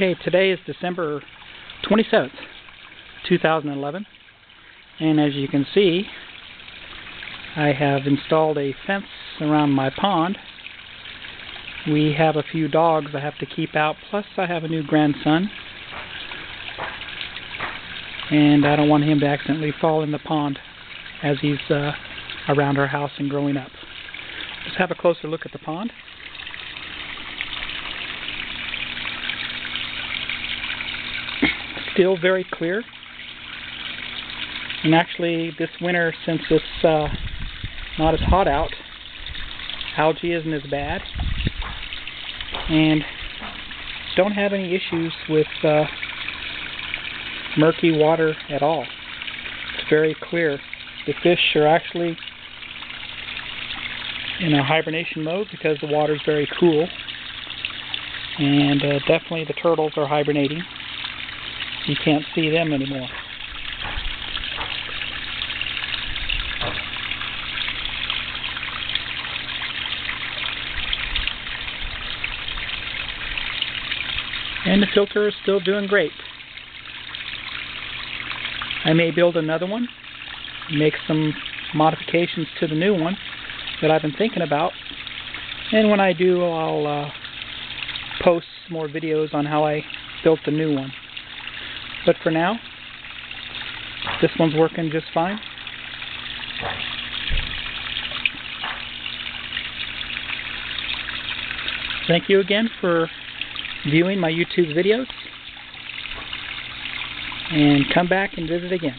Okay, today is December 27th, 2011, and as you can see, I have installed a fence around my pond. We have a few dogs I have to keep out, plus I have a new grandson, and I don't want him to accidentally fall in the pond as he's uh, around our house and growing up. Let's have a closer look at the pond. Still very clear. And actually, this winter, since it's uh, not as hot out, algae isn't as bad. And don't have any issues with uh, murky water at all. It's very clear. The fish are actually in a hibernation mode because the water is very cool. And uh, definitely the turtles are hibernating you can't see them anymore. And the filter is still doing great. I may build another one, make some modifications to the new one that I've been thinking about. And when I do, I'll uh, post more videos on how I built the new one. But for now, this one's working just fine. Thank you again for viewing my YouTube videos. And come back and visit again.